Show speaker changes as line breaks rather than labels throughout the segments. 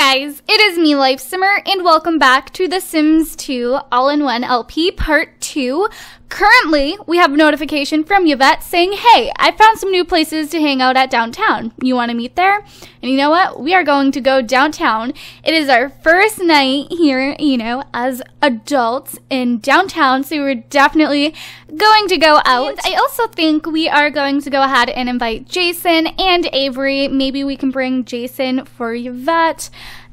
guys, it is me, Life Simmer, and welcome back to The Sims 2 All-in-One LP Part 2. Currently, we have a notification from Yvette saying, hey, I found some new places to hang out at downtown. You want to meet there? And you know what? We are going to go downtown. It is our first night here, you know, as adults in downtown, so we're definitely going to go out. And I also think we are going to go ahead and invite Jason and Avery. Maybe we can bring Jason for Yvette.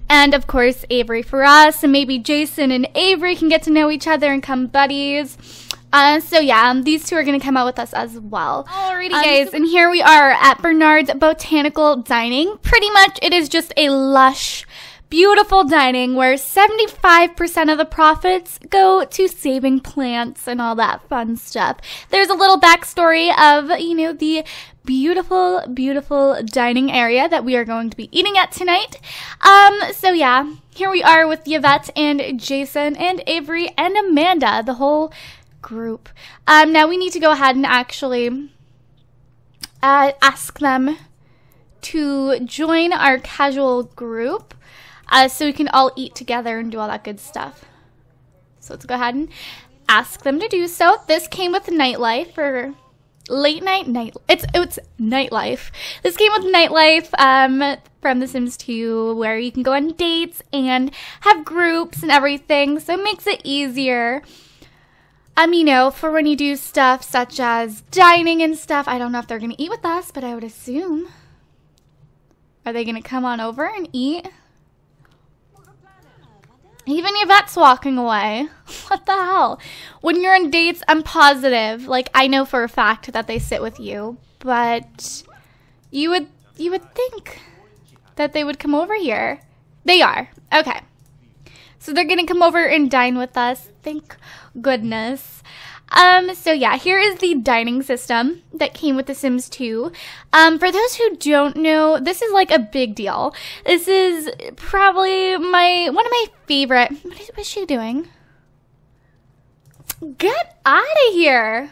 And of course, Avery for us. And maybe Jason and Avery can get to know each other and come buddies. Uh, so yeah, um, these two are going to come out with us as well. Alrighty, um, guys, and here we are at Bernard's Botanical Dining. Pretty much, it is just a lush, beautiful dining where 75% of the profits go to saving plants and all that fun stuff. There's a little backstory of, you know, the beautiful, beautiful dining area that we are going to be eating at tonight. Um, so yeah, here we are with Yvette and Jason and Avery and Amanda, the whole group. Um, now we need to go ahead and actually uh, ask them to join our casual group uh, so we can all eat together and do all that good stuff. So let's go ahead and ask them to do so. This came with nightlife or late night night. It's it's nightlife. This came with nightlife um, from The Sims 2, where you can go on dates and have groups and everything. So it makes it easier um, you know, for when you do stuff such as dining and stuff, I don't know if they're going to eat with us, but I would assume. Are they going to come on over and eat? Even Yvette's walking away. What the hell? When you're on dates, I'm positive. Like, I know for a fact that they sit with you, but you would you would think that they would come over here. They are. Okay. So they're going to come over and dine with us. Thank goodness. Um, so yeah, here is the dining system that came with The Sims 2. Um, for those who don't know, this is like a big deal. This is probably my, one of my favorite, what is, what is she doing? Get out of here.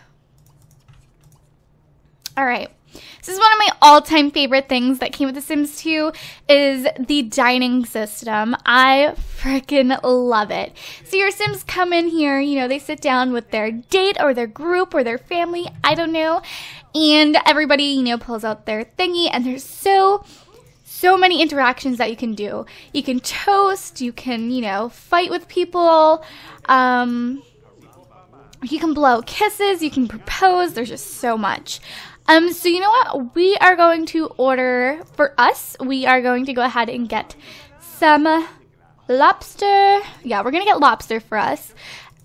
All right. This is one of my all-time favorite things that came with The Sims 2 is the dining system. I freaking love it. So your Sims come in here, you know, they sit down with their date or their group or their family, I don't know, and everybody, you know, pulls out their thingy and there's so so many interactions that you can do. You can toast, you can, you know, fight with people, um, you can blow kisses, you can propose, there's just so much. Um, so you know what? We are going to order for us. We are going to go ahead and get some lobster. Yeah, we're gonna get lobster for us.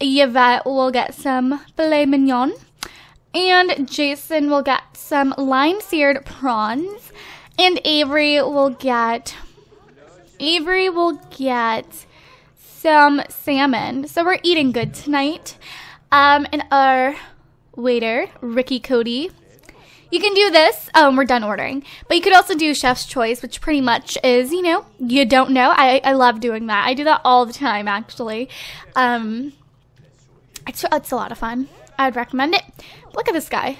Yvette will get some filet mignon. And Jason will get some lime seared prawns. And Avery will get Avery will get some salmon. So we're eating good tonight. Um, and our waiter, Ricky Cody, you can do this. Um, we're done ordering. But you could also do chef's choice, which pretty much is, you know, you don't know. I, I love doing that. I do that all the time, actually. Um, it's, it's a lot of fun. I'd recommend it. Look at this guy.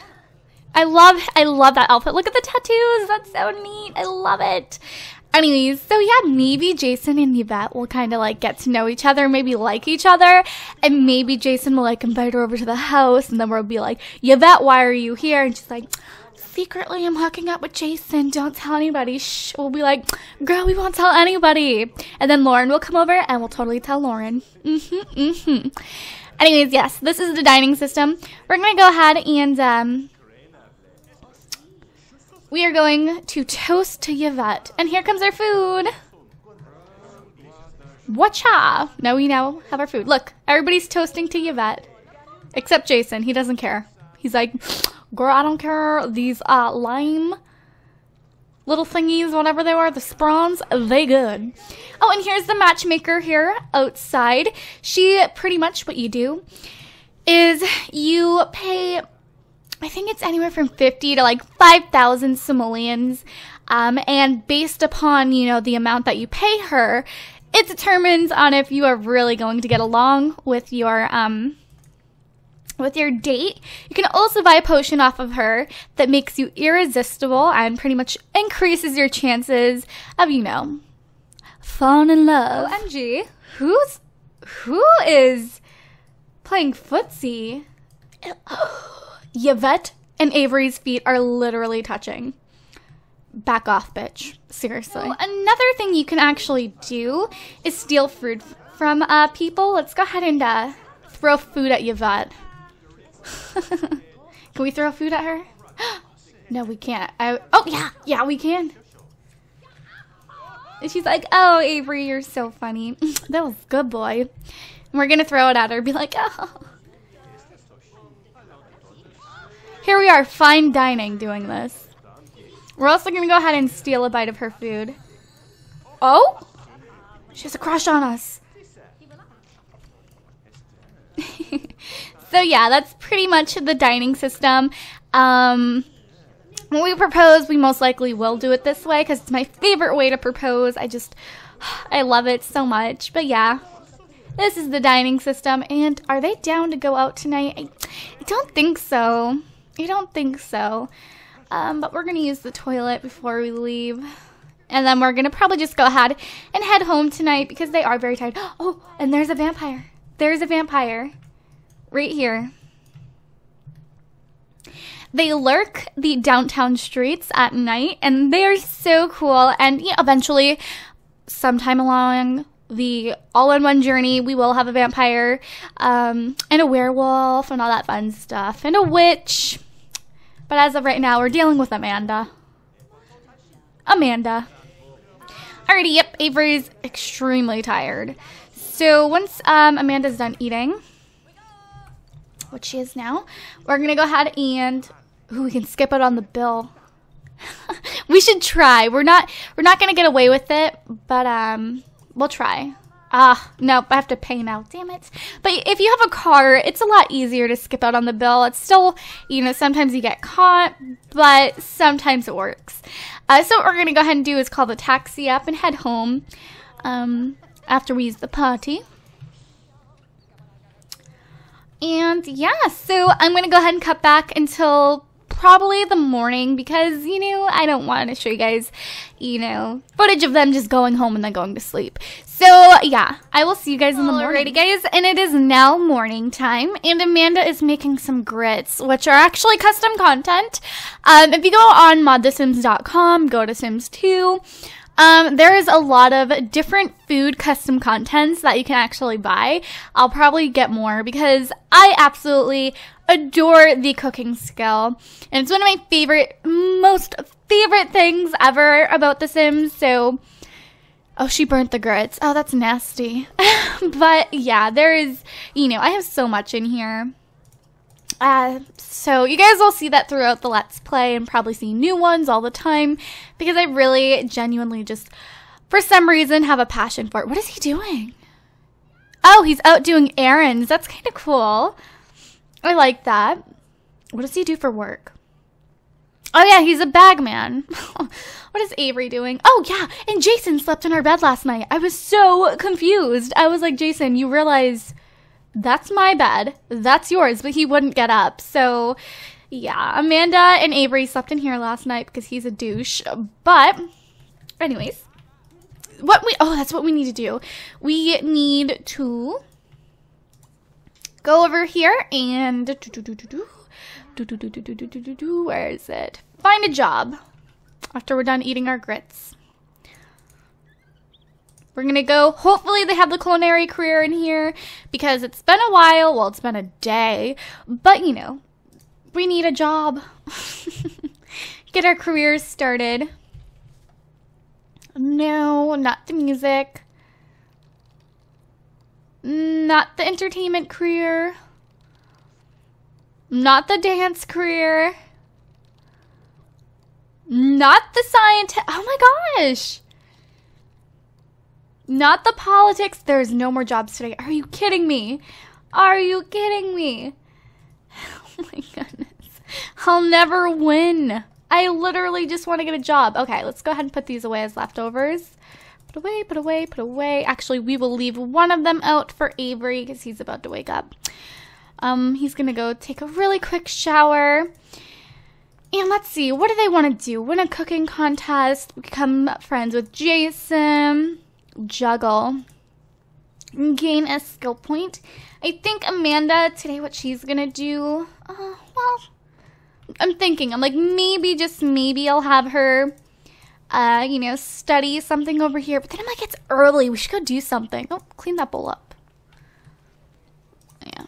I love I love that outfit. Look at the tattoos. That's so neat. I love it. Anyways, so yeah, maybe Jason and Yvette will kind of like get to know each other, maybe like each other, and maybe Jason will like invite her over to the house, and then we'll be like, Yvette, why are you here? And she's like, secretly I'm hooking up with Jason. Don't tell anybody. Shh. We'll be like, girl, we won't tell anybody. And then Lauren will come over and we'll totally tell Lauren. Mm-hmm, mm-hmm. Anyways, yes, this is the dining system. We're going to go ahead and um, we are going to toast to Yvette. And here comes our food. Watcha! Now we now have our food. Look, everybody's toasting to Yvette. Except Jason. He doesn't care. He's like, girl, I don't care. These uh, lime little thingies, whatever they were, the spawns, they good. Oh, and here's the matchmaker here outside. She, pretty much what you do is you pay I think it's anywhere from 50 to like 5,000 simoleons. Um, and based upon, you know, the amount that you pay her, it determines on if you are really going to get along with your, um, with your date. You can also buy a potion off of her that makes you irresistible and pretty much increases your chances of, you know, falling in love. OMG. Who's who is playing footsie? Yvette and Avery's feet are literally touching. Back off, bitch. Seriously. So another thing you can actually do is steal food from uh, people. Let's go ahead and uh, throw food at Yvette. can we throw food at her? no, we can't. I, oh, yeah. Yeah, we can. And she's like, oh, Avery, you're so funny. that was good, boy. And we're going to throw it at her. Be like, oh. Here we are, fine dining, doing this. We're also going to go ahead and steal a bite of her food. Oh? She has a crush on us. So yeah, that's pretty much the dining system. Um, when we propose, we most likely will do it this way because it's my favorite way to propose. I just, I love it so much. But yeah, this is the dining system. And are they down to go out tonight? I, I don't think so. I don't think so. Um, but we're going to use the toilet before we leave. And then we're going to probably just go ahead and head home tonight because they are very tired. Oh, and there's a vampire. There's a vampire right here. They lurk the downtown streets at night and they are so cool. And eventually, sometime along the all-in-one journey, we will have a vampire um, and a werewolf and all that fun stuff and a witch. But as of right now, we're dealing with Amanda. Amanda. Alrighty, yep, Avery's extremely tired. So once um, Amanda's done eating, which she is now, we're gonna go ahead and ooh, we can skip it on the bill. we should try. We're not we're not gonna get away with it, but um, we'll try. Ah, nope, I have to pay now. Damn it. But if you have a car, it's a lot easier to skip out on the bill. It's still, you know, sometimes you get caught, but sometimes it works. Uh, so what we're going to go ahead and do is call the taxi up and head home um, after we use the party. And yeah, so I'm going to go ahead and cut back until probably the morning because, you know, I don't want to show you guys, you know, footage of them just going home and then going to sleep. So, yeah, I will see you guys in the morning. Alrighty, guys, and it is now morning time, and Amanda is making some grits, which are actually custom content. Um, if you go on modthesims.com, go to Sims 2, um, there is a lot of different food custom contents that you can actually buy. I'll probably get more because I absolutely adore the cooking skill. And it's one of my favorite, most favorite things ever about The Sims. So, oh, she burnt the grits. Oh, that's nasty. but yeah, there is, you know, I have so much in here. Uh, so you guys will see that throughout the Let's Play and probably see new ones all the time because I really genuinely just, for some reason, have a passion for it. What is he doing? Oh, he's out doing errands. That's kind of cool. I like that. What does he do for work? Oh yeah, he's a bagman. what is Avery doing? Oh yeah, and Jason slept in our bed last night. I was so confused. I was like, Jason, you realize that's my bed. That's yours. But he wouldn't get up. So, yeah, Amanda and Avery slept in here last night because he's a douche. But, anyways, what we, oh, that's what we need to do. We need to go over here and, do, do, do, do, do, do, do, do, do, do, where is it? Find a job after we're done eating our grits. We're gonna go. Hopefully, they have the culinary career in here because it's been a while. Well, it's been a day, but you know, we need a job. Get our careers started. No, not the music. Not the entertainment career. Not the dance career. Not the scientist. Oh my gosh. Not the politics. There's no more jobs today. Are you kidding me? Are you kidding me? Oh my goodness. I'll never win. I literally just want to get a job. Okay, let's go ahead and put these away as leftovers. Put away, put away, put away. Actually, we will leave one of them out for Avery because he's about to wake up. Um, he's gonna go take a really quick shower. And let's see, what do they want to do? Win a cooking contest, become friends with Jason. Juggle, gain a skill point. I think Amanda today, what she's gonna do, uh, well, I'm thinking, I'm like, maybe, just maybe I'll have her, uh, you know, study something over here. But then I'm like, it's early. We should go do something. Oh, clean that bowl up. Yeah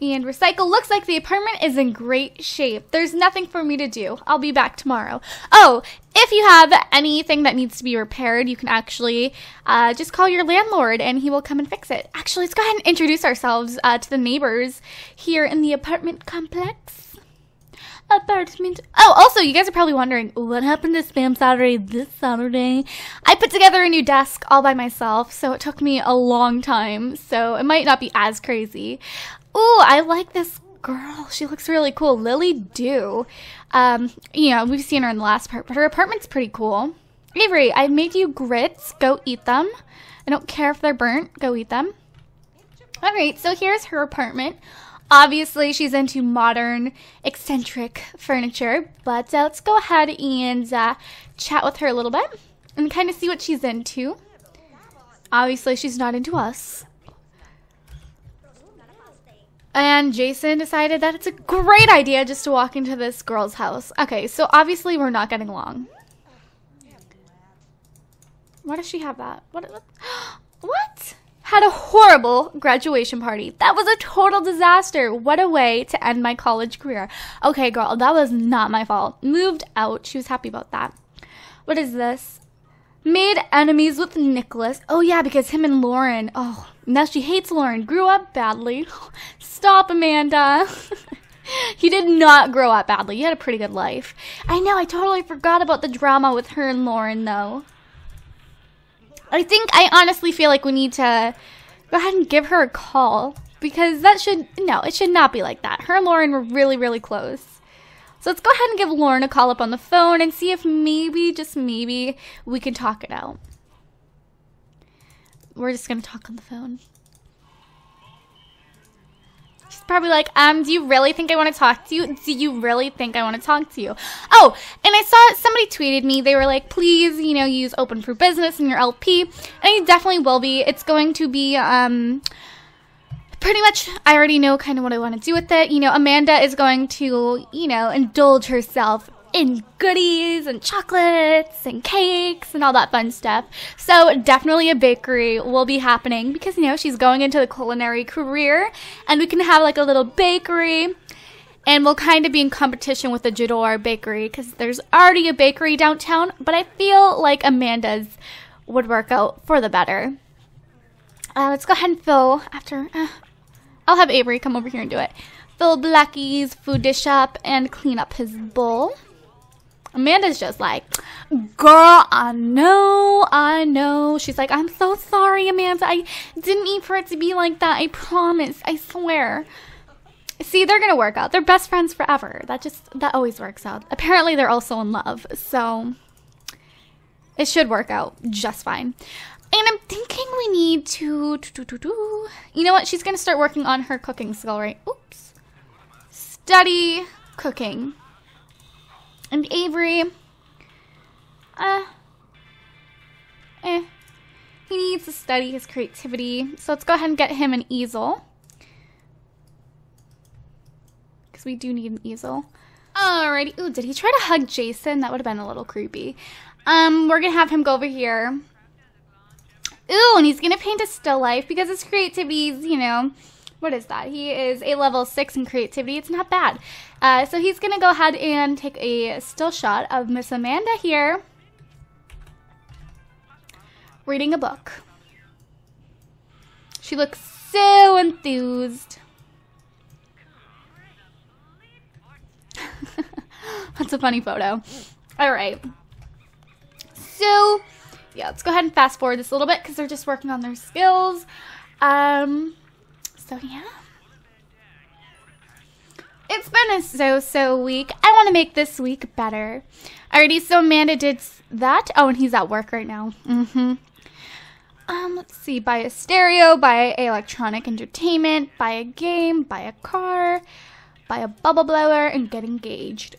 and recycle. Looks like the apartment is in great shape. There's nothing for me to do. I'll be back tomorrow. Oh, if you have anything that needs to be repaired, you can actually uh, just call your landlord and he will come and fix it. Actually, let's go ahead and introduce ourselves uh, to the neighbors here in the apartment complex. Apartment. Oh, also, you guys are probably wondering what happened to Spam Saturday this Saturday. I put together a new desk all by myself, so it took me a long time. So it might not be as crazy. Ooh, I like this girl. She looks really cool. Lily Dew. Um, you know, we've seen her in the last part, but her apartment's pretty cool. Avery, I made you grits. Go eat them. I don't care if they're burnt. Go eat them. All right, so here's her apartment. Obviously, she's into modern, eccentric furniture, but uh, let's go ahead and uh, chat with her a little bit and kind of see what she's into. Obviously, she's not into us. And Jason decided that it's a great idea just to walk into this girl's house. Okay, so obviously we're not getting along. Why does she have that? What? What? Had a horrible graduation party. That was a total disaster. What a way to end my college career. Okay, girl, that was not my fault. Moved out. She was happy about that. What is this? Made enemies with Nicholas. Oh, yeah, because him and Lauren. Oh, now she hates Lauren. Grew up badly. Stop, Amanda. he did not grow up badly. He had a pretty good life. I know, I totally forgot about the drama with her and Lauren, though. I think, I honestly feel like we need to go ahead and give her a call. Because that should, no, it should not be like that. Her and Lauren were really, really close. So let's go ahead and give Lauren a call up on the phone and see if maybe, just maybe, we can talk it out. We're just gonna talk on the phone. She's probably like, um, do you really think I want to talk to you? Do you really think I want to talk to you? Oh, and I saw somebody tweeted me. They were like, please, you know, use open for business in your LP. And I definitely will be. It's going to be, um, pretty much I already know kind of what I want to do with it. You know, Amanda is going to, you know, indulge herself in goodies and chocolates and cakes and all that fun stuff. So definitely a bakery will be happening because you know she's going into the culinary career and we can have like a little bakery and we'll kind of be in competition with the Jador bakery because there's already a bakery downtown, but I feel like Amanda's would work out for the better. Uh, let's go ahead and fill after. Uh, I'll have Avery come over here and do it. Fill Blackie's food dish up and clean up his bowl. Amanda's just like, girl, I know, I know. She's like, I'm so sorry, Amanda. I didn't mean for it to be like that. I promise. I swear. See, they're gonna work out. They're best friends forever. That just that always works out. Apparently, they're also in love, so it should work out just fine. And I'm thinking we need to, to, to, to, you know what? She's gonna start working on her cooking skill, right? Oops. Study cooking. And Avery, uh, eh. He needs to study his creativity. So let's go ahead and get him an easel. Because we do need an easel. Alrighty. Ooh, did he try to hug Jason? That would have been a little creepy. Um, we're going to have him go over here. Ooh, and he's to paint a still life because his creativity is, you know, what is that? He is a level 6 in creativity. It's not bad. Uh, so he's to go ahead and take a still shot of Miss Amanda here reading a book. She looks so enthused. That's a funny photo. All right. So, yeah, let's go ahead and fast forward this a little bit because they're just working on their skills. Um, so yeah. It's been a so-so week. I want to make this week better. Alrighty, so Amanda did that. Oh, and he's at work right now. Mm-hmm. Um, let's see. Buy a stereo, buy electronic entertainment, buy a game, buy a car, buy a bubble blower, and get engaged.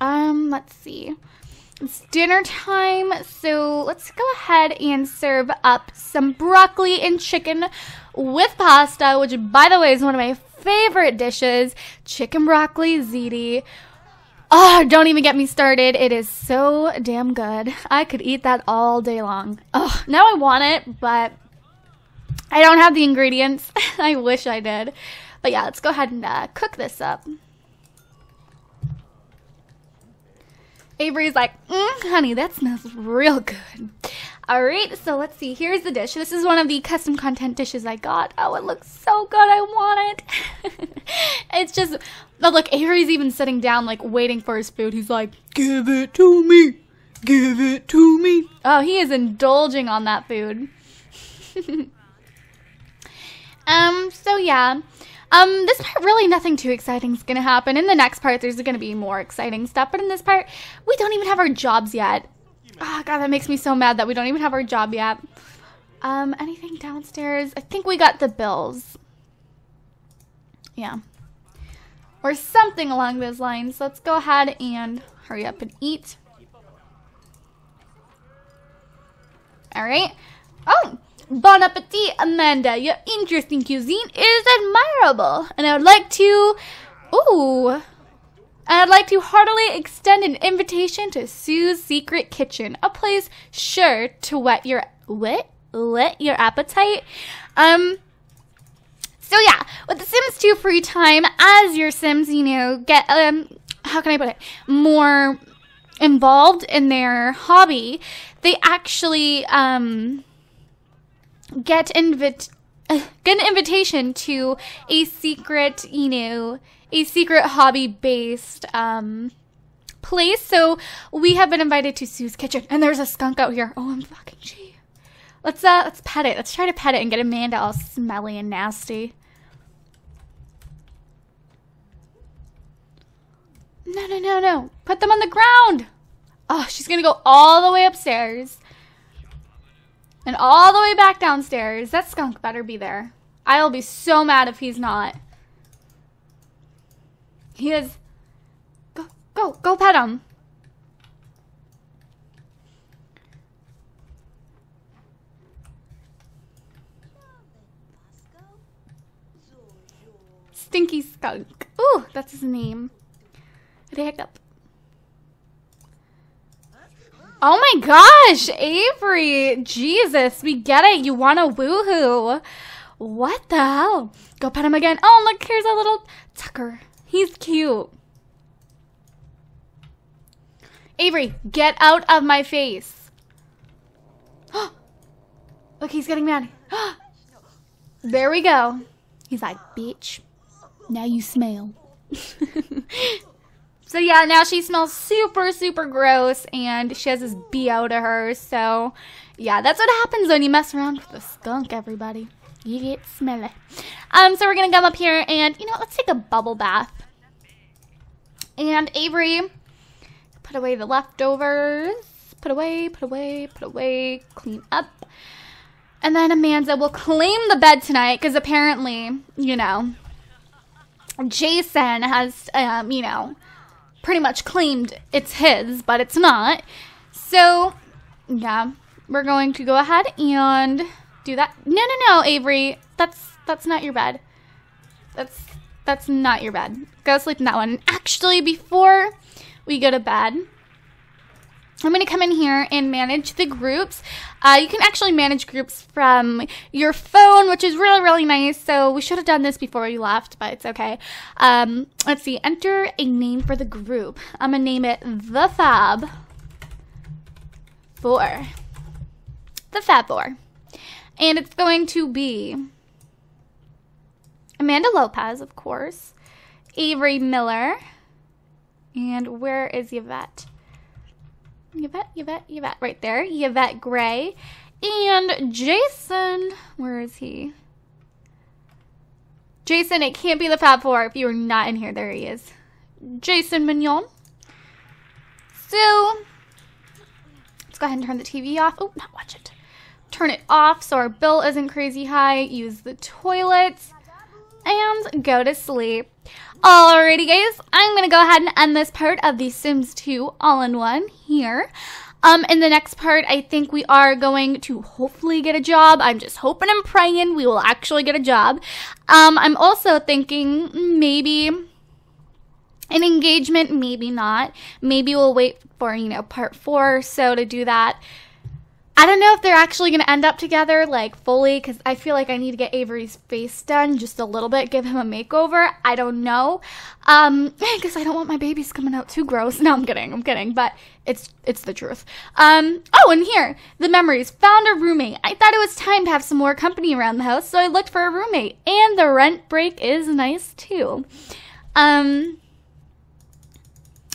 Um, let's see. It's dinner time, so let's go ahead and serve up some broccoli and chicken with pasta, which, by the way, is one of my favorite dishes. Chicken broccoli ziti. Oh, don't even get me started. It is so damn good. I could eat that all day long. Oh, now I want it, but I don't have the ingredients. I wish I did. But yeah, let's go ahead and uh, cook this up. Avery's like, mm, honey, that smells real good. All right, so let's see. Here's the dish. This is one of the custom content dishes I got. Oh, it looks so good. I want it. it's just, oh, look, Avery's even sitting down, like, waiting for his food. He's like, give it to me. Give it to me. Oh, he is indulging on that food. um, so yeah. Um, this part, really nothing too exciting is going to happen. In the next part, there's going to be more exciting stuff. But in this part, we don't even have our jobs yet. Oh, God, that makes me so mad that we don't even have our job yet. Um, anything downstairs? I think we got the bills. Yeah. Or something along those lines. Let's go ahead and hurry up and eat. All right. Oh, Bon appetit, Amanda. Your interest in cuisine is admirable. And I would like to... Ooh. I'd like to heartily extend an invitation to Sue's Secret Kitchen, a place sure to whet your whet your appetite. Um so yeah, with The Sims 2 free time, as your Sims, you know, get um how can I put it? More involved in their hobby, they actually um get invit uh, get an invitation to a secret, you know, a secret hobby based um place. So we have been invited to Sue's kitchen and there's a skunk out here. Oh, I'm fucking gee. Let's uh let's pet it. Let's try to pet it and get Amanda all smelly and nasty. No, no, no, no. Put them on the ground. Oh, she's to go all the way upstairs. And all the way back downstairs. That skunk better be there. I'll be so mad if he's not. He is. Go, go, go pet him. Stinky skunk. Ooh, that's his name. The hiccup. Oh my gosh, Avery. Jesus, we get it. You want a woohoo. What the hell? Go pet him again. Oh, look, here's a little Tucker. He's cute. Avery, get out of my face. look, he's getting mad. there we go. He's like, bitch, now you smell. So yeah, now she smells super, super gross and she has this BO to her. So yeah, that's what happens when you mess around with a skunk, everybody. You get smelly. Um, so we're gonna come up here and, you know, let's take a bubble bath. And Avery, put away the leftovers. Put away, put away, put away, clean up. And then Amanda will claim the bed tonight because apparently, you know, Jason has, um, you know, pretty much claimed it's his, but it's not. So, yeah, we're going to go ahead and do that. No, no, no, Avery, that's that's not your bed. That's that's not your bed. Go sleep in that one. actually, before we go to bed, I'm going to come in here and manage the groups. Uh, you can actually manage groups from your phone, which is really, really nice. So we should have done this before you left, but it's okay. Um, let's see. Enter a name for the group. I'm going to name it The Fab Four. The Fab Four. And it's going to be Amanda Lopez, of course, Avery Miller, and where is Yvette? Yvette, Yvette, Yvette, right there. Yvette Gray. And Jason, where is he? Jason, it can't be the Fab Four if you are not in here. There he is. Jason Mignon. So, let's go ahead and turn the TV off. Oh, not watch it. Turn it off so our bill isn't crazy high. Use the toilets and go to sleep. Alrighty, guys, I'm gonna go ahead and end this part of the Sims 2 all-in-one here. Um, in the next part, I think we are going to hopefully get a job. I'm just hoping and praying we will actually get a job. Um, I'm also thinking maybe an engagement, maybe not. Maybe we'll wait for, you know, part four so to do that. I don't know if they're actually going to end up together, like fully, because I feel like I need to get Avery's face done just a little bit, give him a makeover. I don't know, um, because I don't want my babies coming out too gross. No, I'm kidding, I'm kidding, but it's it's the truth. Um, oh, and here the memories. Found a roommate. I thought it was time to have some more company around the house, so I looked for a roommate, and the rent break is nice too. Um.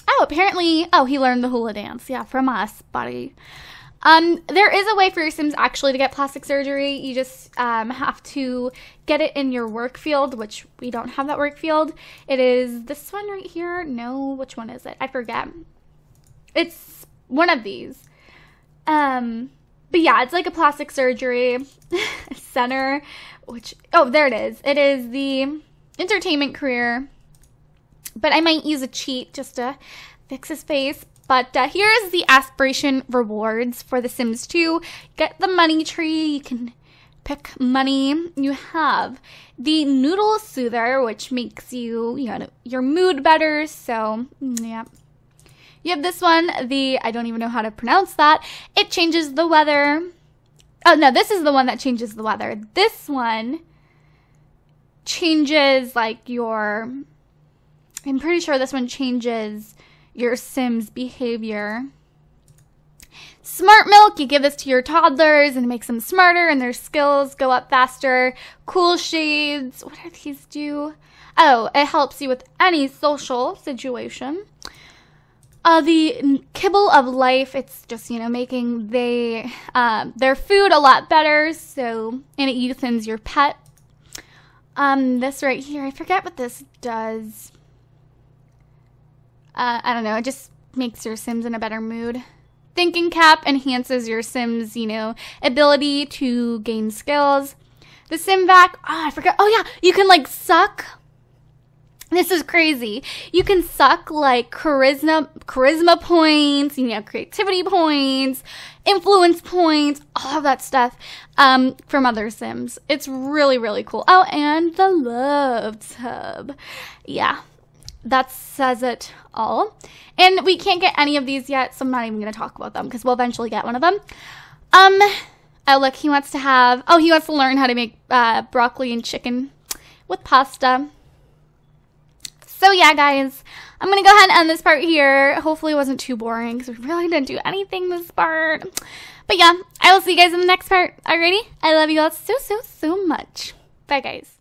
Oh, apparently, oh, he learned the hula dance. Yeah, from us, buddy. Um, there is a way for your Sims actually to get plastic surgery. You just um, have to get it in your work field, which we don't have that work field. It is this one right here. No, which one is it? I forget. It's one of these. Um, but yeah, it's like a plastic surgery center, which, oh, there it is. It is the entertainment career. But I might use a cheat just to fix his face. But uh, here's the aspiration rewards for The Sims 2. Get the money tree. You can pick money. You have the noodle soother, which makes you, you know, your mood better. So, yeah. You have this one, the, I don't even know how to pronounce that. It changes the weather. Oh, no, this is the one that changes the weather. This one changes, like, your, I'm pretty sure this one changes your Sim's behavior. Smart Milk, you give this to your toddlers and it makes them smarter and their skills go up faster. Cool Shades, what do these do? Oh, it helps you with any social situation. Uh, the kibble of life, it's just, you know, making they, uh, their food a lot better, so, and it youthens your pet. Um, this right here, I forget what this does. Uh, I don't know, it just makes your Sims in a better mood. Thinking Cap enhances your Sim's, you know, ability to gain skills. The Sim Vac, oh, I forgot. Oh, yeah, you can like suck. This is crazy. You can suck like charisma, charisma points, you know, creativity points, influence points, all of that stuff um, from other Sims. It's really, really cool. Oh, and the love tub. Yeah, that says it all. And we can't get any of these yet, so I'm not even going to talk about them because we'll eventually get one of them. Um, oh, look, he wants to have, oh, he wants to learn how to make uh, broccoli and chicken with pasta. So yeah, guys, I'm going to go ahead and end this part here. Hopefully it wasn't too boring because we really didn't do anything this part. But yeah, I will see you guys in the next part. Alrighty? I love you all so, so, so much. Bye, guys.